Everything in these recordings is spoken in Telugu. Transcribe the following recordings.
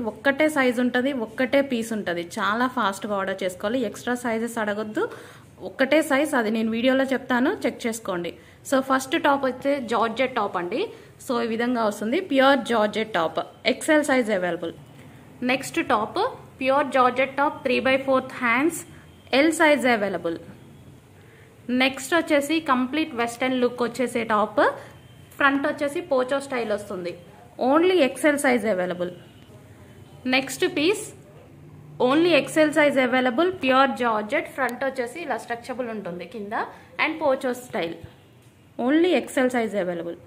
ఒక్కటే సైజ్ ఉంటుంది ఒక్కటే పీస్ ఉంటుంది. చాలా ఫాస్ట్గా ఆర్డర్ చేసుకోవాలి. ఎక్స్ట్రా సైజెస్ అడగొద్దు. ఒక్కటే సైజ్ అది నేను వీడియోలో చెప్తాను. చెక్ చేసుకోండి. సో ఫస్ట్ టాప్ అయితే జార్జెట్ టాప్ అండి. సో ఈ విధంగా వస్తుంది. Pure georgette top XL size available next top pure georgette top three by fourth hands L size available next వచ్చేసి కంప్లీట్ వెస్టర్న్ లుక్ వచ్చేసే టాప్ ఫ్రంట్ వచ్చేసి పోచో స్టైల్ వస్తుంది. Only XL size available next piece only XL size available pure georgette front వచ్చేసి ఇలా స్ట్రక్చబుల్ ఉంటుంది కింద and poncho style only XL size available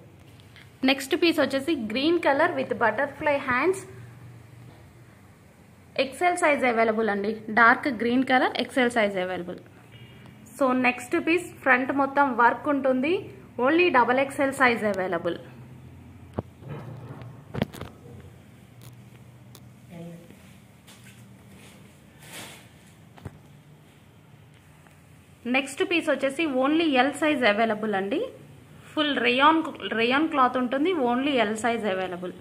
next piece వచ్చేసి green colour with butterfly hands XL size available అండి. Dark green colour XL size available so next piece front మొత్తం వర్క్ ఉంటుంది. Only double XL size available next piece వచ్చేసి ఓన్లీ ఎల్ సైజ్ అవైలబుల్ అండి. ఫుల్ రేయాన్ రేయాన్ క్లాత్ ఉంటుంది only L size available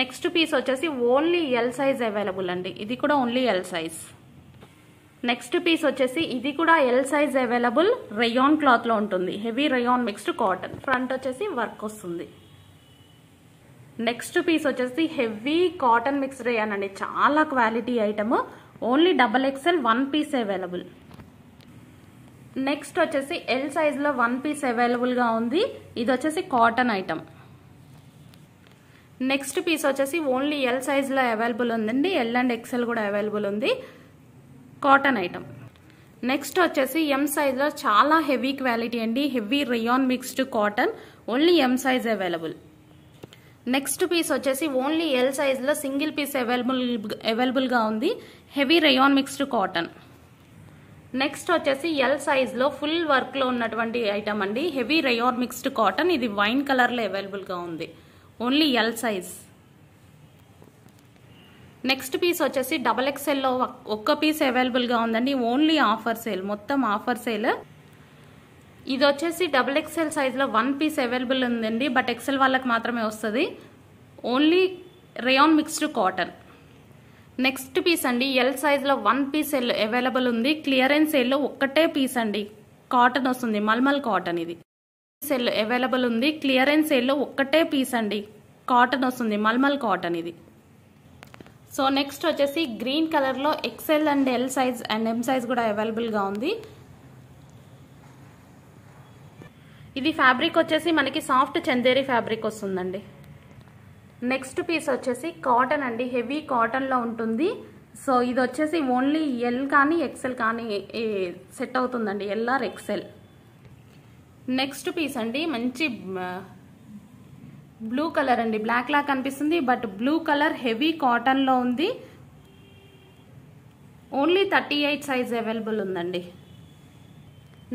next piece వచ్చేసి ఓన్లీ ఎల్ సైజ్ అవైలబుల్ అండి. ఇది కూడా only L size next piece వచ్చేసి ఇది కూడా ఎల్ సైజ్ అవైలబుల్ రేయాన్ క్లాత్లో ఉంటుంది. Heavy rayon mixed cotton front వచ్చేసి వర్క్ వస్తుంది. నెక్స్ట్ పీస్ వచ్చేసి హెవీ కాటన్ మిక్స్డ్ రేయాన్ అండి. చాలా quality item only double XL one piece available next వచ్చేసి ఎల్ సైజ్లో వన్ పీస్ అవైలబుల్గా ఉంది. ఇది వచ్చేసి కాటన్ ఐటమ్ నెక్స్ట్ పీస్ వచ్చేసి ఓన్లీ ఎల్ సైజ్లో అవైలబుల్ ఉందండి. ఎల్ అండ్ ఎక్సెల్ కూడా అవైలబుల్ ఉంది. కాటన్ ఐటమ్ నెక్స్ట్ వచ్చేసి ఎం సైజ్లో చాలా హెవీ క్వాలిటీ అండి. Heavy rayon mixed cotton only M size available next piece వచ్చేసి ఓన్లీ ఎల్ సైజ్లో సింగిల్ పీస్ అవైలబుల్ అవైలబుల్గా ఉంది. Heavy rayon mixed cotton next వచ్చేసి ఎల్ సైజ్లో ఫుల్ వర్క్లో ఉన్నటువంటి ఐటమ్ అండి. హెవీ రయోర్ మిక్స్డ్ కాటన్ ఇది వైన్ కలర్లో అవైలబుల్గా ఉంది. Only L size next piece వచ్చేసి డబల్ ఎక్స్ఎల్లో ఒక్క పీస్ అవైలబుల్గా ఉందండి. ఓన్లీ ఆఫర్ సేల్ మొత్తం ఆఫర్ సేల్ ఇది వచ్చేసి డబుల్ ఎక్స్ఎల్ సైజ్లో వన్ పీస్ అవైలబుల్ ఉందండి. బట్ ఎక్సెల్ వాళ్ళకి మాత్రమే వస్తుంది. Only rayon mixed cotton next piece అండి. ఎల్ సైజ్లో వన్ పీస్ ఎల్ అవైలబుల్ ఉంది. క్లియరెన్స్ ఎల్లో ఒక్కటే పీస్ అండి. కాటన్ వస్తుంది. మల్మల్ కాటన్ ఇది. సెల్ అవైలబుల్ ఉంది. క్లియరెన్స్ ఎల్లో ఒక్కటే పీస్ అండి. కాటన్ వస్తుంది. మల్మల్ కాటన్ ఇది. సో నెక్స్ట్ వచ్చేసి గ్రీన్ కలర్లో XL and L size and M size కూడా అవైలబుల్గా ఉంది. ఇది ఫ్యాబ్రిక్ వచ్చేసి మనకి సాఫ్ట్ చందేరి ఫ్యాబ్రిక్ వస్తుందండి. నెక్స్ట్ పీస్ వచ్చేసి కాటన్ అండి హెవీ కాటన్లో ఉంటుంది. సో ఇది వచ్చేసి ఓన్లీ ఎల్ కానీ ఎక్సెల్ కానీ సెట్ అవుతుందండి L or XL next piece అండి మంచి బ్లూ కలర్ అండి. బ్లాక్ లా కనిపిస్తుంది బట్ బ్లూ కలర్ హెవీ కాటన్లో ఉంది. Only thirty eight size available ఉందండి.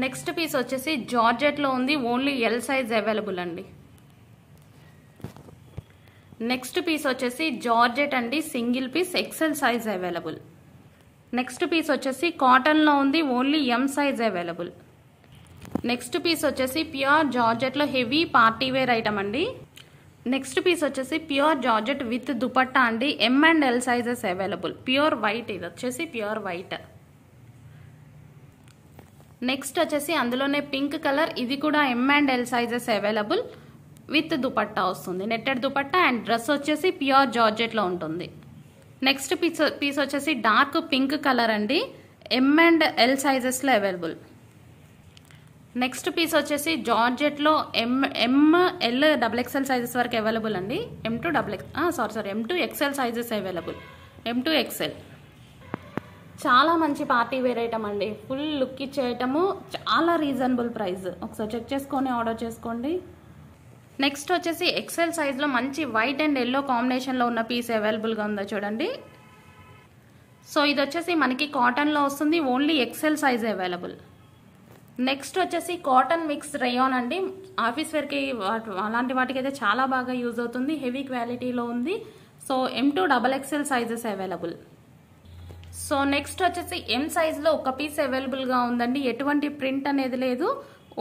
నెక్స్ట్ పీస్ వచ్చేసి జార్జెట్లో ఉంది ఓన్లీ ఎల్ సైజ్ అవైలబుల్ అండి. నెక్స్ట్ పీస్ వచ్చేసి జార్జెట్ అండి. Single piece XL size available next piece వచ్చేసి కాటన్లో ఉంది. Only M size available next piece వచ్చేసి ప్యూర్ జార్జెట్లో హెవీ పార్టీ వేర్ ఐటమ్ అండి. నెక్స్ట్ పీస్ వచ్చేసి ప్యూర్ జార్జెట్ విత్ దుపట్టా అండి. M and L sizes available pure white ఇది వచ్చేసి ప్యూర్ వైట్. నెక్స్ట్ వచ్చేసి అందులోనే పింక్ కలర్ ఇది కూడా M and L sizes available with dupatta వస్తుంది. నెట్టెడ్ దుపట్టా అండ్ డ్రెస్ వచ్చేసి ప్యూర్ జార్జెట్లో ఉంటుంది. నెక్స్ట్ పీస్ పీస్ వచ్చేసి డార్క్ పింక్ కలర్ అండి. ఎం అండ్ ఎల్ సైజెస్లో అవైలబుల్ నెక్స్ట్ పీస్ వచ్చేసి జార్జెట్లో M M L double XL sizes వరకు అవైలబుల్ అండి. M to double X sorry sorry M to XL sizes available M to XL చాలా మంచి పార్టీ వేర్ ఐటమ్ అండి. ఫుల్ లుక్ ఇచ్చే ఐటము చాలా రీజనబుల్ ప్రైస్ ఒకసారి చెక్ చేసుకొని ఆర్డర్ చేసుకోండి. నెక్స్ట్ వచ్చేసి ఎక్సెల్ సైజ్లో మంచి వైట్ అండ్ ఎల్లో కాంబినేషన్లో ఉన్న పీస్ అవైలబుల్గా ఉందో చూడండి. సో ఇది వచ్చేసి మనకి కాటన్లో వస్తుంది only XL size available next వచ్చేసి కాటన్ మిక్స్ రేయాన్ అండి. ఆఫీస్ వేర్కి అలాంటి వాటికి అయితే చాలా బాగా యూజ్ అవుతుంది హెవీ క్వాలిటీలో ఉంది. So M to double XL sizes available so next వచ్చేసి ఎం సైజ్లో ఒక పీస్ అవైలబుల్గా ఉందండి. ఎటువంటి ప్రింట్ అనేది లేదు.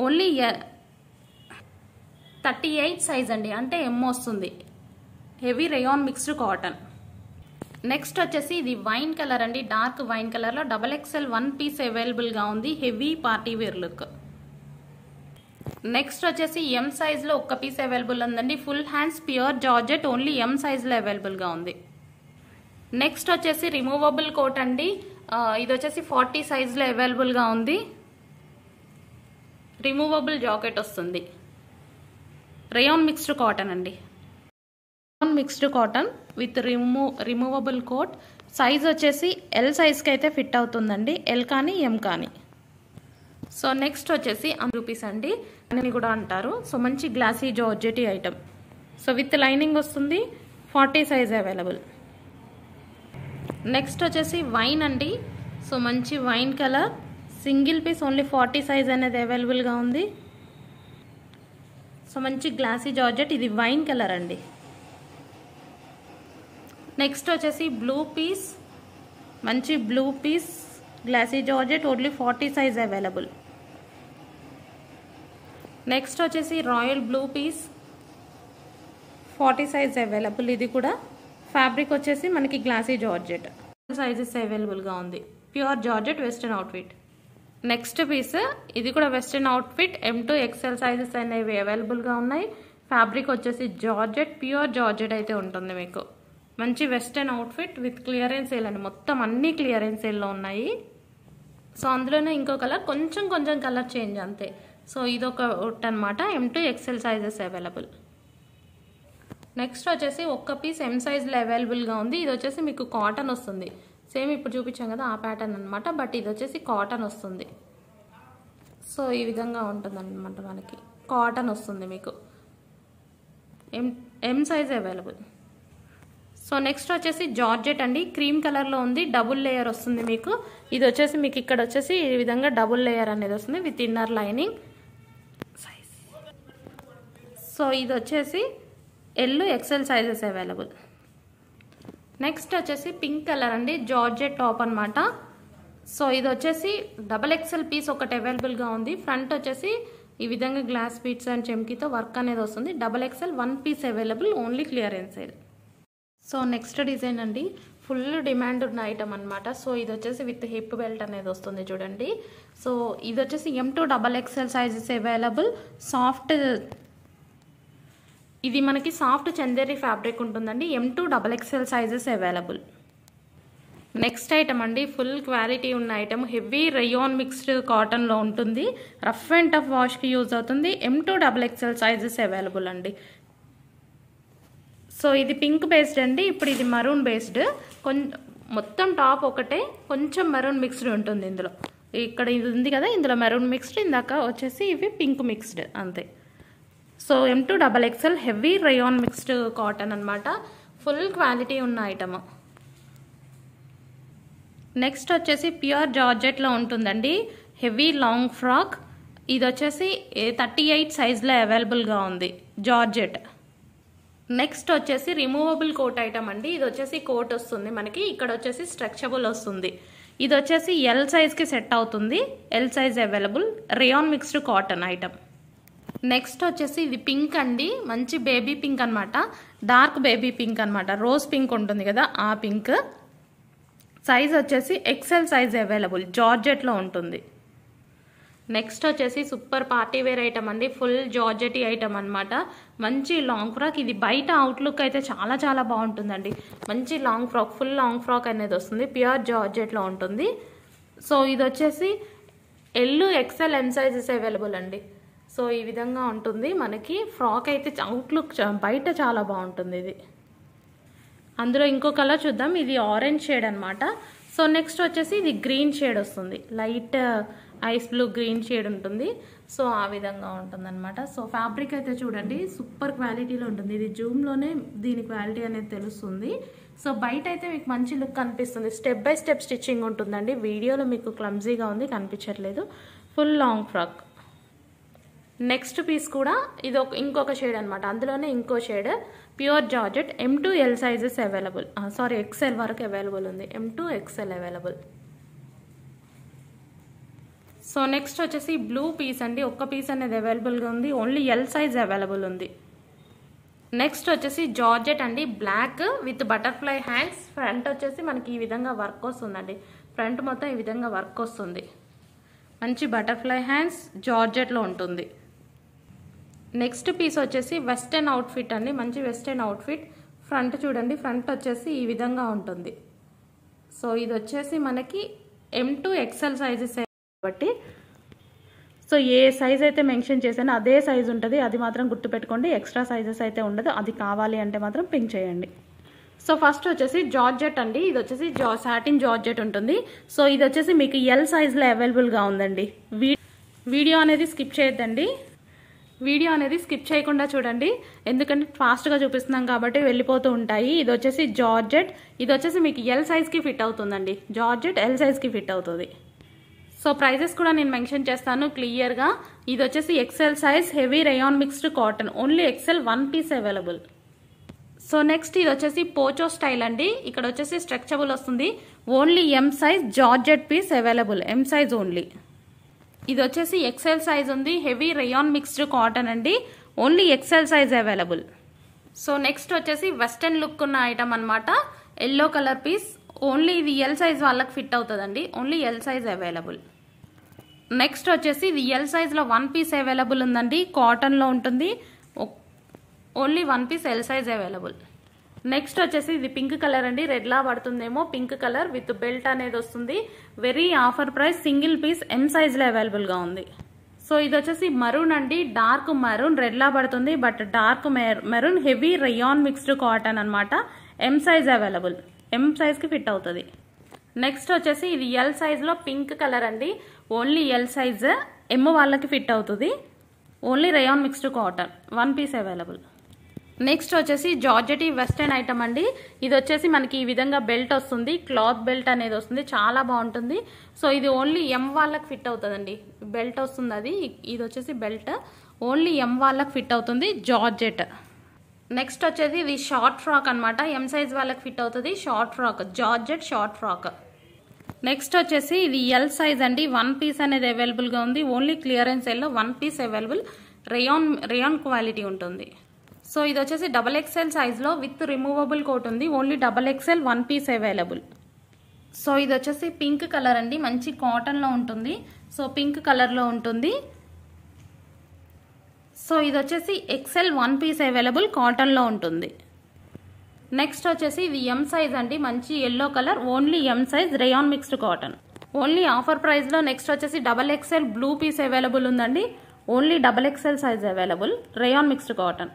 ఓన్లీ థర్టీ ఎయిట్ సైజ్ అండి. అంటే ఎమ్ వస్తుంది. Heavy rayon mixed cotton next వచ్చేసి ఇది వైన్ కలర్ అండి. డార్క్ వైన్ కలర్లో డబల్ ఎక్స్ఎల్ వన్ పీస్ అవైలబుల్గా ఉంది. Heavy party wear look next వచ్చేసి ఎం సైజ్లో ఒక్క పీస్ అవైలబుల్ ఉందండి. Full hands pure georgette only M సైజ్లో అవైలబుల్గా ఉంది. నెక్స్ట్ వచ్చేసి రిమూవబుల్ కోట్ అండి. ఇది వచ్చేసి ఫార్టీ సైజ్లో అవైలబుల్గా ఉంది. రిమూవబుల్ జాకెట్ వస్తుంది. రేయాన్ మిక్స్డ్ కాటన్ అండి. Rayon mixed cotton with remo removable coat size వచ్చేసి ఎల్ సైజ్కి అయితే ఫిట్ అవుతుందండి. ఎల్ కానీ ఎం కానీ. సో నెక్స్ట్ వచ్చేసి రూపీస్ అండి. అని కూడా అంటారు. సో మంచి glossy georgette item so with lining వస్తుంది. ఫార్టీ సైజ్ అవైలబుల్ నెక్స్ట్ వచ్చేసి వైన్ అండి. సో మంచి wine colour single piece only forty size అనేది అవైలబుల్గా ఉంది. సో మంచి గ్లాసీ జార్జెట్. ఇది వైన్ కలర్ అండి. నెక్స్ట్ వచ్చేసి బ్లూ పీస్. మంచి blue piece glossy georgette only forty size available. Next వచ్చేసి royal blue piece. Forty size available ఇది కూడా. ఫ్యాబ్రిక్ వచ్చేసి మనకి గ్లాసీ జార్జెట్. సైజెస్ అవైలబుల్గా ఉంది. Pure georgette western outfit. Next piece ఇది కూడా western outfit M to XL sizes అనేవి అవైలబుల్గా ఉన్నాయి. ఫ్యాబ్రిక్ వచ్చేసి జార్జెట్ ప్యూర్ జార్జెట్ అయితే ఉంటుంది మీకు. మంచి western outfit with clearance sale అండి. మొత్తం అన్ని క్లియరెన్స్ సేల్లో ఉన్నాయి. సో అందులోనే ఇంకో కలర్ కొంచెం కొంచెం కలర్ చేంజ్ అంతే. సో ఇదొక ఒట్ అనమాట M to XL sizes available next వచ్చేసి ఒక్క పీస్ ఎం సైజ్లో అవైలబుల్గా ఉంది. ఇది వచ్చేసి మీకు కాటన్ వస్తుంది. సేమ్ ఇప్పుడు చూపించాం కదా ఆ ప్యాటర్న్ అనమాట బట్ ఇది వచ్చేసి కాటన్ వస్తుంది. సో ఈ విధంగా ఉంటుందన్నమాట మనకి. కాటన్ వస్తుంది మీకు. M M size available so next వచ్చేసి జార్జెట్ అండి. క్రీమ్ కలర్లో ఉంది. డబుల్ లేయర్ వస్తుంది మీకు. ఇది వచ్చేసి మీకు ఇక్కడ వచ్చేసి ఈ విధంగా డబుల్ లేయర్ అనేది వస్తుంది with inner lining size so ఇది వచ్చేసి L XL sizes available next వచ్చేసి పింక్ కలర్ అండి జార్జెట్ టాప్ అనమాట సో ఇది వచ్చేసి డబల్ ఎక్సెల్ పీస్ ఒకటి అవైలబుల్గా ఉంది. ఫ్రంట్ వచ్చేసి ఈ విధంగా గ్లాస్ బీట్స్ అండ్ చెమ్కీతో వర్క్ అనేది వస్తుంది. Double XL one piece available only clearance sale so next design అండి. ఫుల్ డిమాండ్ ఉన్న ఐటమ్ అనమాట సో ఇది వచ్చేసి విత్ హిప్ బెల్ట్ అనేది వస్తుంది చూడండి. సో ఇది వచ్చేసి M to double XL sizes available soft ఇది మనకి సాఫ్ట్ చందేరి ఫ్యాబ్రిక్ ఉంటుందండి. M to double XL sizes available next item అండి ఫుల్ క్వాలిటీ ఉన్న ఐటమ్ హెవీ రయోన్ మిక్స్డ్ కాటన్లో ఉంటుంది. రఫ్ అండ్ టఫ్ వాష్కి యూజ్ అవుతుంది. M to double XL sizes available అండి. సో ఇది పింక్ బేస్డ్ అండి. ఇప్పుడు ఇది మరూన్ బేస్డ్ కొంచెం మొత్తం టాప్ ఒకటే కొంచెం మెరూన్ మిక్స్డ్ ఉంటుంది ఇందులో. ఇక్కడ ఇది ఉంది కదా ఇందులో మెరూన్ మిక్స్డ్ ఇందాక వచ్చేసి ఇవి పింక్ మిక్స్డ్ అంతే. So M to double XL heavy rayon mixed cotton అనమాట ఫుల్ క్వాలిటీ ఉన్న ఐటమ్ నెక్స్ట్ వచ్చేసి ప్యూర్ జార్జెట్లో ఉంటుందండి. హెవీ లాంగ్ ఫ్రాక్ ఇది వచ్చేసి థర్టీ ఎయిట్ సైజ్లో అవైలబుల్గా ఉంది. జార్జెట్ నెక్స్ట్ వచ్చేసి రిమూవబుల్ కోట్ ఐటమ్ అండి. ఇది వచ్చేసి కోట్ వస్తుంది మనకి. ఇక్కడ వచ్చేసి స్ట్రెచబుల్ వస్తుంది. ఇది వచ్చేసి ఎల్ సైజ్కి సెట్ అవుతుంది. L size available rayon mixed cotton item next వచ్చేసి ఇది పింక్ అండి. మంచి బేబీ పింక్ అనమాట డార్క్ బేబీ పింక్ అనమాట రోజ్ పింక్ ఉంటుంది కదా ఆ పింక్ సైజ్ వచ్చేసి ఎక్సెల్ సైజ్ అవైలబుల్ జార్జెట్లో ఉంటుంది. నెక్స్ట్ వచ్చేసి సూపర్ పార్టీ వేర్ ఐటమ్ అండి. ఫుల్ జార్జెటీ ఐటమ్ అనమాట మంచి లాంగ్ ఫ్రాక్ ఇది బయట అవుట్లుక్ అయితే చాలా చాలా బాగుంటుందండి. మంచి long frock full long frock అనేది వస్తుంది. ప్యూర్ జార్జెట్లో ఉంటుంది. సో ఇది వచ్చేసి L XL M sizes available అండి. సో ఈ విధంగా ఉంటుంది. మనకి ఫ్రాక్ అయితే అవుట్లుక్ బయట చాలా బాగుంటుంది ఇది. అందులో ఇంకో కలర్ చూద్దాం. ఇది ఆరెంజ్ షేడ్ అనమాట సో నెక్స్ట్ వచ్చేసి ఇది గ్రీన్ షేడ్ వస్తుంది. Light ice blue green shade ఉంటుంది. సో ఆ విధంగా ఉంటుంది సో ఫ్యాబ్రిక్ అయితే చూడండి సూపర్ క్వాలిటీలో ఉంటుంది. ఇది జూమ్లోనే దీని క్వాలిటీ అనేది తెలుస్తుంది. సో బయట అయితే మీకు మంచి లుక్ కనిపిస్తుంది. స్టెప్ బై స్టెప్ స్టిచ్చింగ్ ఉంటుందండి. వీడియోలో మీకు క్లమ్జీగా ఉంది కనిపించట్లేదు. Full long frock next piece కూడా ఇది ఒక ఇంకొక షేడ్ అనమాట అందులోనే ఇంకో shade. Pure georgette M to L sizes available sorry XL వరకు అవైలబుల్ ఉంది. M to XL available so next వచ్చేసి బ్లూ పీస్ అండి. ఒక్క పీస్ అనేది అవైలబుల్గా ఉంది. ఓన్లీ ఎల్ సైజ్ అవైలబుల్ ఉంది. నెక్స్ట్ వచ్చేసి జార్జెట్ అండి. Black with butterfly hands front వచ్చేసి మనకి ఈ విధంగా వర్క్ వస్తుందండి. ఫ్రంట్ మొత్తం ఈ విధంగా వర్క్ వస్తుంది. మంచి బటర్ఫ్లై హ్యాండ్స్ జార్జెట్లో ఉంటుంది. నెక్స్ట్ పీస్ వచ్చేసి వెస్టర్న్ అవుట్ఫిట్ అండి. మంచి వెస్టర్న్ అవుట్ఫిట్ ఫ్రంట్ చూడండి. ఫ్రంట్ వచ్చేసి ఈ విధంగా ఉంటుంది. సో ఇది వచ్చేసి మనకి ఎం టు ఎక్సెల్ సైజెస్ కాబట్టి. సో ఏ సైజ్ అయితే మెన్షన్ చేశానో అదే సైజ్ ఉంటుంది. అది మాత్రం గుర్తుపెట్టుకోండి. ఎక్స్ట్రా సైజెస్ అయితే ఉండదు. అది కావాలి అంటే మాత్రం పింక్ చేయండి. సో ఫస్ట్ వచ్చేసి జార్జెట్ అండి. ఇది వచ్చేసి జా సాటిన్ జార్జెట్ ఉంటుంది. సో ఇది వచ్చేసి మీకు ఎల్ సైజ్లో అవైలబుల్గా ఉందండి. వీ- వీడియో అనేది స్కిప్ చేయొద్దండి. వీడియో అనేది స్కిప్ చేయకుండా చూడండి. ఎందుకంటే ఫాస్ట్గా చూపిస్తున్నాం కాబట్టి వెళ్ళిపోతూ ఉంటాయి. ఇది వచ్చేసి జార్జెట్. ఇది వచ్చేసి మీకు ఎల్ సైజ్కి ఫిట్ అవుతుందండి. జార్జెట్ ఎల్ సైజ్కి ఫిట్ అవుతుంది. సో ప్రైజెస్ కూడా నేను మెన్షన్ చేస్తాను క్లియర్గా ఇది వచ్చేసి XL size heavy rayon mixed cotton only XL one piece available so next ఇది వచ్చేసి పోచో స్టైల్ అండి. ఇక్కడ వచ్చేసి స్ట్రెచబుల్ వస్తుంది. Only M size georgette piece available M size only ఇది వచ్చేసి ఎక్సెల్ సైజ్ ఉంది. హెవీ రేయాన్ మిక్స్డ్ కాటన్ అండి. Only XL size available so next వచ్చేసి వెస్టర్న్ లుక్ ఉన్న ఐటమ్ అన్నమాట. ఎల్లో కలర్ పీస్ ఓన్లీ ఇది ఎల్ సైజ్ వాళ్ళకి ఫిట్ అవుతుందండి. Only L size available next వచ్చేసి ఇది ఎల్ సైజ్లో వన్ పీస్ అవైలబుల్ ఉందండి. కాటన్లో ఉంటుంది. Only one piece L size available next వచ్చేసి ఇది పింక్ కలర్ అండి. రెడ్ లా పడుతుందేమో పింక్ కలర్ విత్ బెల్ట్ అనేది వస్తుంది. Very offer price single piece M సైజ్లో అవైలబుల్గా ఉంది. సో ఇది వచ్చేసి మరూన్ అండి. డార్క్ మరూన్ రెడ్ లా పడుతుంది but dark maroon heavy rayon mixed cotton అనమాట ఎం సైజ్ అవైలబుల్ ఎం సైజ్కి ఫిట్ అవుతుంది. నెక్స్ట్ వచ్చేసి ఇది ఎల్ సైజ్లో పింక్ కలర్ అండి. ఓన్లీ ఎల్ సైజ్ ఎమ్ వాళ్ళకి ఫిట్ అవుతుంది. Only rayon mixed cotton one piece available next వచ్చేసి జార్జెటీ వెస్టర్న్ ఐటమ్ అండి. ఇది వచ్చేసి మనకి ఈ విధంగా బెల్ట్ వస్తుంది. క్లాత్ బెల్ట్ అనేది వస్తుంది. చాలా బాగుంటుంది. సో ఇది ఓన్లీ ఎం వాళ్ళకి ఫిట్ అవుతుందండి. బెల్ట్ వస్తుంది అది. ఇది వచ్చేసి బెల్ట్. ఓన్లీ ఎం వాళ్ళకి ఫిట్ అవుతుంది జార్జెట్. నెక్స్ట్ వచ్చేసి ఇది షార్ట్ ఫ్రాక్ అన్నమాట. ఎం సైజ్ వాళ్ళకి ఫిట్ అవుతుంది short frock. Georgette short frock. Next వచ్చేసి ఇది ఎల్ సైజ్ అండి. వన్ పీస్ అనేది అవైలబుల్గా ఉంది. Only clearance yellow one piece available rayon rayon quality ఉంటుంది. సో ఇది వచ్చేసి డబల్ ఎక్స్ఎల్ సైజ్లో విత్ రిమూవబుల్ కోట్ ఉంది. Only double XL one piece available so ఇది వచ్చేసి పింక్ కలర్ అండి. మంచి కాటన్లో ఉంటుంది. సో పింక్ కలర్లో ఉంటుంది. సో ఇది వచ్చేసి ఎక్సెల్ వన్ పీస్ అవైలబుల్ కాటన్లో ఉంటుంది. నెక్స్ట్ వచ్చేసి ఇది ఎం సైజ్ అండి. మంచి yellow colour only M size rayon mixed cotton only offer ప్రైస్లో నెక్స్ట్ వచ్చేసి double XL blue piece available ఉందండి. Only double XL size available rayon mixed cotton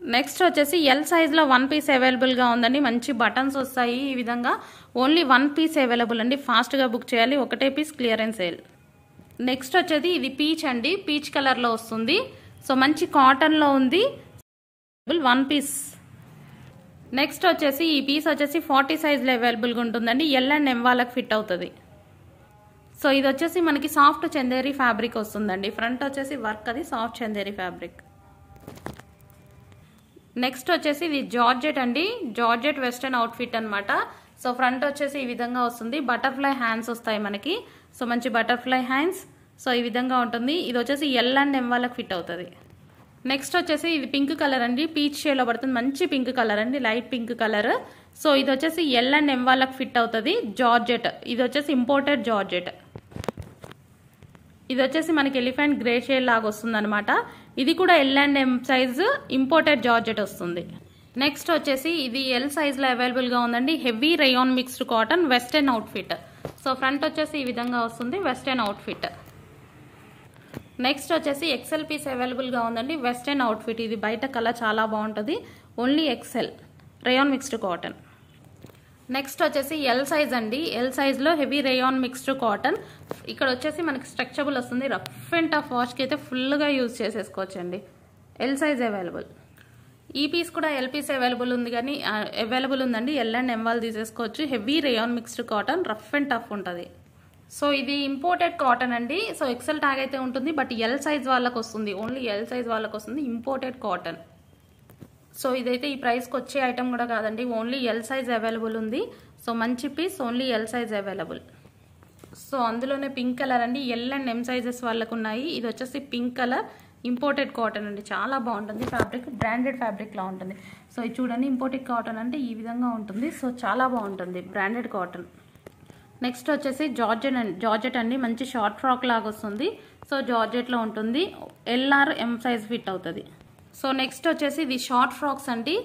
next వచ్చేసి ఎల్ సైజ్లో వన్ పీస్ అవైలబుల్గా ఉందండి. మంచి బటన్స్ వస్తాయి ఈ విధంగా. ఓన్లీ వన్ పీస్ అవైలబుల్ అండి. ఫాస్ట్గా బుక్ చేయాలి. ఒకటే పీస్ క్లియరెన్స్ సేల్ నెక్స్ట్ వచ్చేది ఇది పీచ్ అండి. పీచ్ కలర్లో వస్తుంది. సో మంచి కాటన్లో ఉంది. వన్ పీస్ నెక్స్ట్ వచ్చేసి ఈ పీస్ వచ్చేసి ఫార్టీ సైజ్లో అవైలబుల్గా ఉంటుందండి. ఎల్ అండ్ ఎం వాళ్ళకి ఫిట్ అవుతుంది. సో ఇది వచ్చేసి మనకి సాఫ్ట్ చందేరి ఫ్యాబ్రిక్ వస్తుందండి. ఫ్రంట్ వచ్చేసి వర్క్ అది సాఫ్ట్ చందేరి ఫ్యాబ్రిక్ నెక్స్ట్ వచ్చేసి ఇది జార్జెట్ అండి. జార్జెట్ వెస్టర్న్ అవుట్ఫిట్ అనమాట సో ఫ్రంట్ వచ్చేసి ఈ విధంగా వస్తుంది. బటర్ఫ్లై హ్యాండ్స్ వస్తాయి మనకి. సో మంచి బటర్ఫ్లై హ్యాండ్స్ సో ఈ విధంగా ఉంటుంది. ఇది వచ్చేసి ఎల్ అండ్ ఎం వాళ్ళకి ఫిట్ అవుతుంది. నెక్స్ట్ వచ్చేసి ఇది పింక్ కలర్ అండి. పీచ్ షేడ్లో పడుతుంది. మంచి పింక్ కలర్ అండి. లైట్ పింక్ కలర్ సో ఇది వచ్చేసి ఎల్ అండ్ ఎం వాళ్ళకి ఫిట్ అవుతుంది. జార్జెట్ ఇది వచ్చేసి ఇంపోర్టెడ్ జార్జెట్ ఇది వచ్చేసి మనకి ఎలిఫెంట్ గ్రే షేడ్ లాగా వస్తుంది అనమాట ఇది కూడా L and M size imported georgette వస్తుంది. నెక్స్ట్ వచ్చేసి ఇది ఎల్ సైజ్లో అవైలబుల్గా ఉందండి. Heavy rayon mixed cotton western outfit so front వచ్చేసి ఈ విధంగా వస్తుంది వెస్టర్న్ అవుట్ఫిట్ నెక్స్ట్ వచ్చేసి ఎక్సెల్ పీస్ అవైలబుల్గా ఉందండి. వెస్టర్న్ అవుట్ఫిట్ ఇది బయట కలర్ చాలా బాగుంటుంది. Only XL rayon mixed cotton next వచ్చేసి ఎల్ సైజ్ అండి. ఎల్ సైజ్లో హెవీ రేయాన్ మిక్స్డ్ కాటన్ ఇక్కడ వచ్చేసి మనకి స్ట్రక్చబుల్ వస్తుంది. రఫ్ అండ్ టఫ్ వాష్కి అయితే ఫుల్గా యూజ్ చేసేసుకోవచ్చండి. ఎల్ సైజ్ అవైలబుల్ ఈ పీస్ కూడా ఎల్ పీస్ అవైలబుల్ ఉంది కానీ అవైలబుల్ ఉందండి. ఎల్ అండ్ ఎం వాళ్ళు తీసేసుకోవచ్చు. Heavy rayon mixed cotton rough and tough ఉంటుంది. సో ఇది ఇంపోర్టెడ్ కాటన్ అండి. సో ఎక్సెల్ ట్యాగ్ అయితే ఉంటుంది బట్ ఎల్ సైజ్ వాళ్ళకి వస్తుంది ఓన్లీ ఎల్ సైజ్ వాళ్ళకి వస్తుంది ఇంపోర్టెడ్ కాటన్ సో ఇదైతే ఈ ప్రైస్కి వచ్చే ఐటమ్ కూడా కాదండి. ఓన్లీ ఎల్ సైజ్ అవైలబుల్ ఉంది. సో మంచి piece only L size available so అందులోనే పింక్ కలర్ అండి. ఎల్ అండ్ ఎం సైజెస్ వాళ్ళకు ఉన్నాయి. ఇది వచ్చేసి పింక్ కలర్ ఇంపోర్టెడ్ కాటన్ అండి. చాలా బాగుంటుంది. ఫ్యాబ్రిక్ బ్రాండెడ్ ఫ్యాబ్రిక్ లా ఉంటుంది. సో ఇది చూడండి ఇంపోర్టెడ్ కాటన్ అంటే ఈ విధంగా ఉంటుంది. సో చాలా బాగుంటుంది బ్రాండెడ్ కాటన్ నెక్స్ట్ వచ్చేసి జార్జెట్ అండి. జార్జెట్ అండి. మంచి షార్ట్ ఫ్రాక్ లాగా వస్తుంది. సో జార్జెట్లో ఉంటుంది. L or M size fit అవుతుంది. సో నెక్స్ట్ వచ్చేసి ఇది షార్ట్ ఫ్రాక్స్ అండి.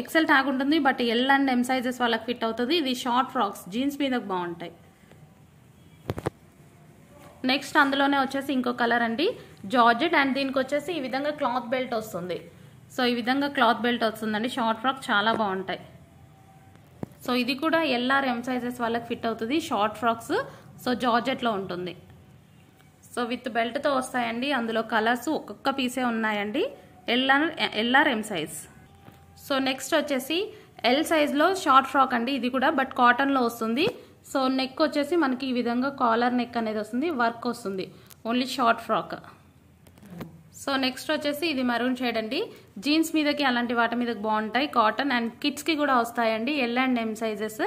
ఎక్సెల్ ట్యాగ్ ఉంటుంది but L and M sizes వాళ్ళకి ఫిట్ అవుతుంది. ఇది షార్ట్ ఫ్రాక్స్ జీన్స్ మీదకి బాగుంటాయి. నెక్స్ట్ అందులోనే వచ్చేసి ఇంకో కలర్ అండి. జార్జెట్ అండ్ దీనికి వచ్చేసి ఈ విధంగా క్లాత్ బెల్ట్ వస్తుంది. సో ఈ విధంగా క్లాత్ బెల్ట్ వస్తుందండి. షార్ట్ ఫ్రాక్ చాలా బాగుంటాయి. సో ఇది కూడా ఎల్ఆర్ ఎం సైజెస్ వాళ్ళకి ఫిట్ అవుతుంది. షార్ట్ ఫ్రాక్స్ సో జార్జెట్లో ఉంటుంది. సో విత్ బెల్ట్తో వస్తాయండి. అందులో కలర్స్ ఒక్కొక్క పీసే ఉన్నాయండి. LR LR M size so next వచ్చేసి ఎల్ సైజ్లో షార్ట్ ఫ్రాక్ అండి ఇది కూడా బట్ కాటన్లో వస్తుంది. సో నెక్ వచ్చేసి మనకి ఈ విధంగా కాలర్ నెక్ అనేది వస్తుంది వర్క్ వస్తుంది. Only short frock so next వచ్చేసి ఇది మరూన్ షేడ్ అండి. జీన్స్ మీదకి అలాంటి వాటి మీదకి బాగుంటాయి కాటన్ అండ్ కిడ్స్కి కూడా వస్తాయండి ఎల్ అండ్ ఎం సైజెస్